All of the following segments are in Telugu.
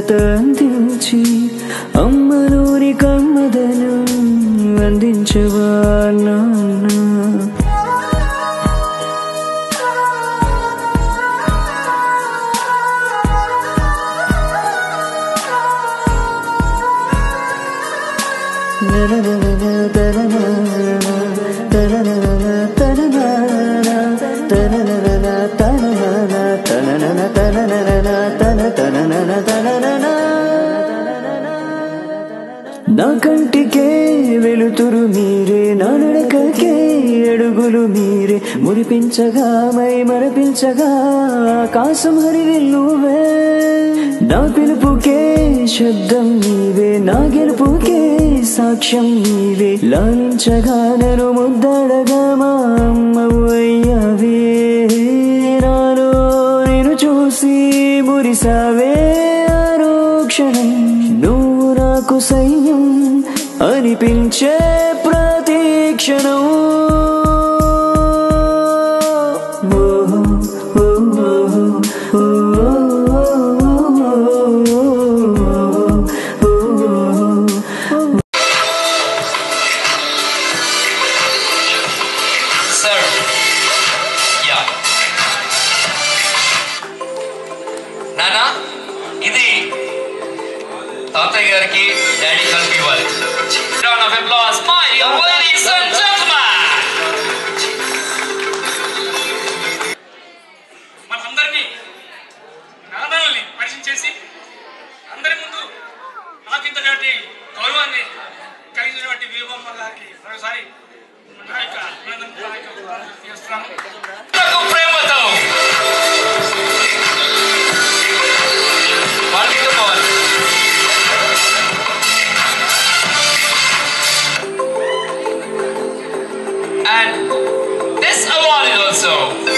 తందించి అమ్మలోని కమ్మదనం అందించవా మురిపించగా మై మరపించగా ఆకాశం హరివెల్లువే. నా పిలుపుకే శబ్దం నీవే నా గెలుపుకే సాక్ష్యం నీవే. లాలించగా నను ముద్దడగా మా అమ్మవయ్యావే నేను చూసి మురిసావే ఆరోక్షణం నువ్వు నాకు సైన్యం అనిపించే ప్రతీక్షణం ఉన్నటువంటి గౌరవాన్ని కలిగినటువంటి వ్యూహం వాళ్ళకి మరోసారి ప్రేమతో And this award is also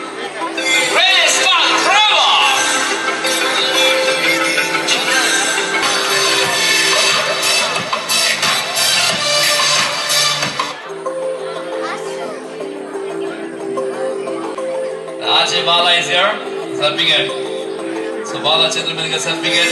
sir सो संभाला चंद्र सर बिगेट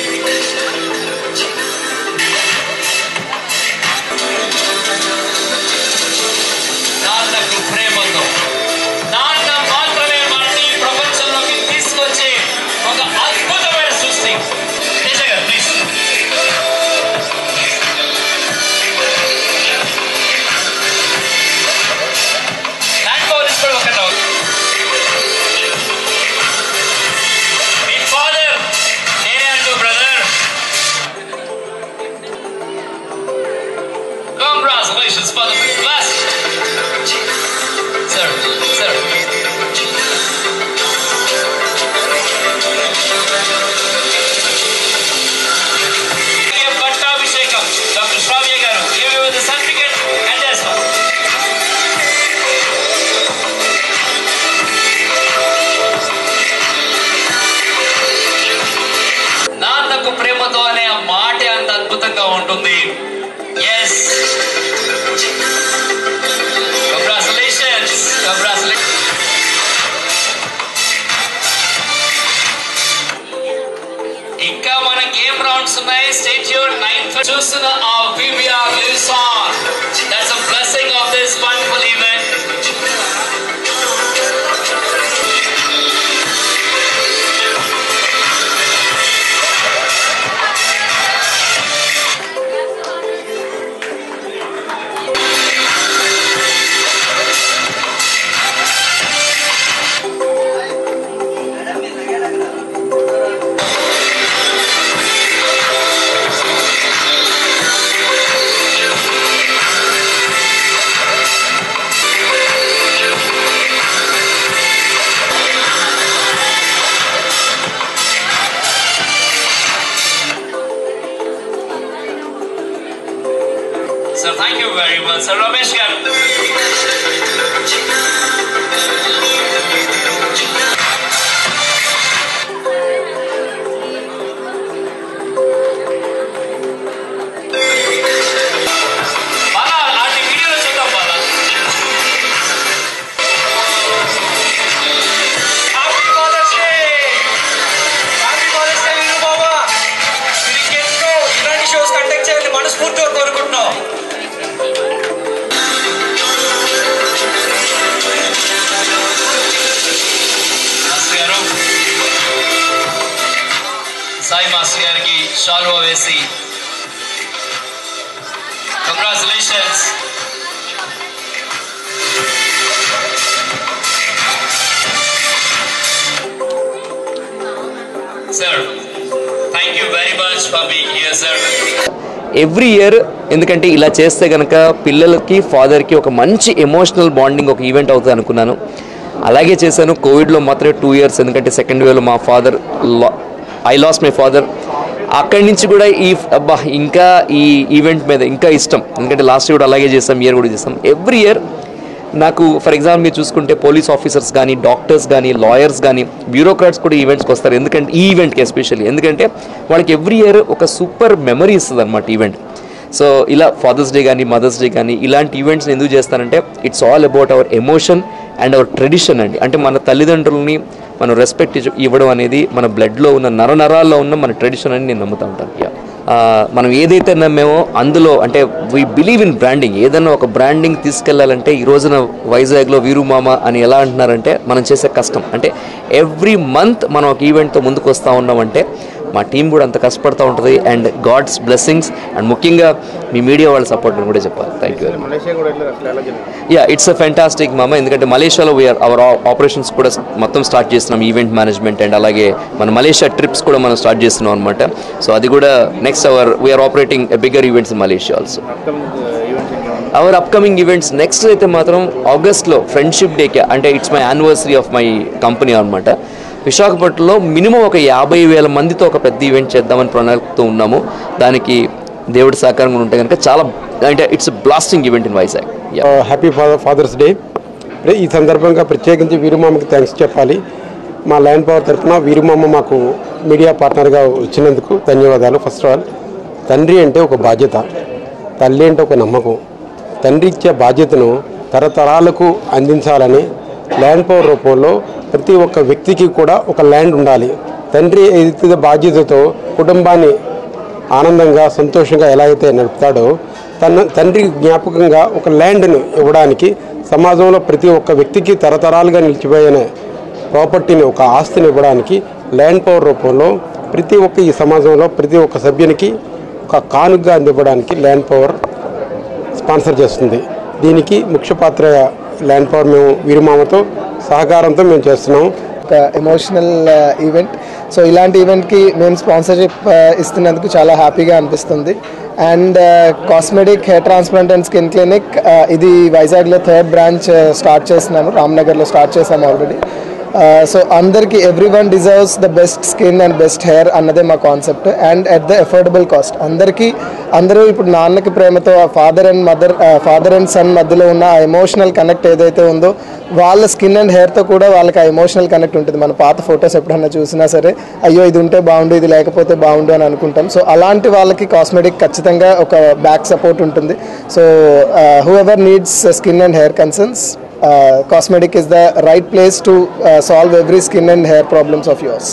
షాల్వా వేసి. Congratulations sir thank you very much for being here sir every year ఎందుకంటే ఇలా చేస్తే కనుక పిల్లలకి ఫాదర్కి ఒక మంచి ఎమోషనల్ బాండింగ్ ఒక ఈవెంట్ అవుతుంది అనుకున్నాను. అలాగే చేశాను. కోవిడ్లో మాత్రమే టూ ఇయర్స్ ఎందుకంటే సెకండ్ వేవ్లో మా father I lost my father అక్కడి నుంచి కూడా ఈ అబ్బా ఇంకా ఈ ఈవెంట్ మీద ఇంకా ఇష్టం. ఎందుకంటే లాస్ట్ కూడా అలాగే చేస్తాం ఇయర్ కూడా చేస్తాం ఎవ్రీ ఇయర్ నాకు ఫర్ ఎగ్జాంపుల్ మీరు చూసుకుంటే పోలీస్ ఆఫీసర్స్ కానీ డాక్టర్స్ కానీ లాయర్స్ కానీ బ్యూరోక్రాట్స్ కూడా ఈవెంట్స్కి వస్తారు. ఎందుకంటే ఈ ఈవెంట్కి ఎస్పెషల్లీ ఎందుకంటే వాళ్ళకి ఎవ్రీ ఇయర్ ఒక సూపర్ మెమరీ ఇస్తుంది అనమాట ఈవెంట్ సో ఇలా ఫాదర్స్ డే కానీ మదర్స్ డే కానీ ఇలాంటి ఈవెంట్స్ ఎందుకు చేస్తానంటే it's all about our emotion and our tradition అండి. అంటే మన తల్లిదండ్రులని మనం రెస్పెక్ట్ ఇవ్వడం అనేది మన బ్లడ్లో ఉన్న నరనరాల్లో ఉన్న మన ట్రెడిషన్ అని నేను నమ్ముతా ఉంటాను యా మనం ఏదైతే నమ్మేమో అందులో అంటే వీ బిలీవ్ ఇన్ బ్రాండింగ్ ఏదైనా ఒక బ్రాండింగ్ తీసుకెళ్ళాలంటే ఈ రోజున వైజాగ్లో వీరుమామ అని ఎలా అంటున్నారంటే మనం చేసే కష్టం. అంటే ఎవ్రీ మంత్ మనం ఒక ఈవెంట్తో ముందుకు వస్తూ ఉన్నామంటే మా టీం కూడా అంత కష్టపడుతూ ఉంటుంది. అండ్ గాడ్స్ బ్లెస్సింగ్స్ అండ్ ముఖ్యంగా మీ మీడియా వాళ్ళ సపోర్ట్ అని కూడా చెప్పాలి. Thank you yeah it's a fantastic మామ ఎందుకంటే మలేషియాలో వీఆర్ అవర్ ఆపరేషన్స్ కూడా మొత్తం స్టార్ట్ చేస్తున్నాం. ఈవెంట్ మేనేజ్మెంట్ అండ్ అలాగే మన మలేషియా ట్రిప్స్ కూడా మనం స్టార్ట్ చేస్తున్నాం అనమాట సో అది కూడా next our we're operating bigger events in Malaysia also our upcoming events next అయితే మాత్రం ఆగస్ట్లో ఫ్రెండ్షిప్ డేకి అంటే it's my anniversary of my company అనమాట విశాఖపట్నంలో మినిమం ఒక యాభై వేల మందితో ఒక పెద్ద ఈవెంట్ చేద్దామని ప్రణాళికతో ఉన్నాము. దానికి దేవుడి సహకారం కూడా ఉంటే కనుక చాలా అంటే it's blasting event in Vizag yeah happy father father's day ఈ సందర్భంగా ప్రత్యేకించి వీరుమామకి థ్యాంక్స్ చెప్పాలి. మా ల్యాండ్ పవర్ తరఫున వీరుమామ మాకు మీడియా పార్ట్నర్గా వచ్చినందుకు ధన్యవాదాలు. ఫస్ట్ ఆఫ్ ఆల్ తండ్రి అంటే ఒక బాధ్యత తల్లి అంటే ఒక నమ్మకం. తండ్రి ఇచ్చే బాధ్యతను తరతరాలకు అందించాలని ల్యాండ్ పవర్ రూపంలో ప్రతి ఒక్క వ్యక్తికి కూడా ఒక ల్యాండ్ ఉండాలి. తండ్రి ఏదైతే బాధ్యతతో కుటుంబాన్ని ఆనందంగా సంతోషంగా ఎలా అయితే నడుపుతాడో తన తండ్రి జ్ఞాపకంగా ఒక ల్యాండ్ను ఇవ్వడానికి సమాజంలో ప్రతి ఒక్క వ్యక్తికి తరతరాలుగా నిలిచిపోయిన ప్రాపర్టీని ఒక ఆస్తిని ఇవ్వడానికి ల్యాండ్ పవర్ రూపంలో ప్రతి ఒక్క ఈ సమాజంలో ప్రతి ఒక్క సభ్యునికి ఒక కానుగ్గా అందివ్వడానికి ల్యాండ్ పవర్ స్పాన్సర్ చేస్తుంది. దీనికి ముఖ్య పాత్ర ల్యాండ్ పవర్ మేము వీరుమామతో సహకారంతో మేము చేస్తున్నాం. ఒక ఎమోషనల్ ఈవెంట్ సో ఇలాంటి ఈవెంట్కి మేము స్పాన్సర్షిప్ uh, ఇస్తున్నందుకు చాలా హ్యాపీగా అనిపిస్తుంది. And cosmetic hair transplant and skin clinic ఇది వైజాగ్లో థర్డ్ బ్రాంచ్ స్టార్ట్ చేస్తున్నాను. రామ్నగర్లో స్టార్ట్ చేశాము ఆల్రెడీ సో uh, అందరికీ everyone deserves the best skin and best hair అన్నదే మా concept and at the affordable cost అందరికీ అందరూ ఇప్పుడు నాన్నకి ప్రేమతో ఆ father and mother father and son మధ్యలో ఉన్న ఆ ఎమోషనల్ కనెక్ట్ ఏదైతే ఉందో వాళ్ళ స్కిన్ అండ్ హెయిర్తో కూడా వాళ్ళకి ఆ ఎమోషనల్ కనెక్ట్ ఉంటుంది. మన పాత ఫొటోస్ ఎప్పుడన్నా చూసినా సరే అయ్యో ఇది ఉంటే బాగుండు ఇది లేకపోతే బాగుండు అని అనుకుంటాం. సో అలాంటి వాళ్ళకి కాస్మెటిక్ ఖచ్చితంగా ఒక బ్యాక్ సపోర్ట్ ఉంటుంది. So whoever needs skin and hair concerns cosmetic is the right place to solve every skin and hair problems of yours.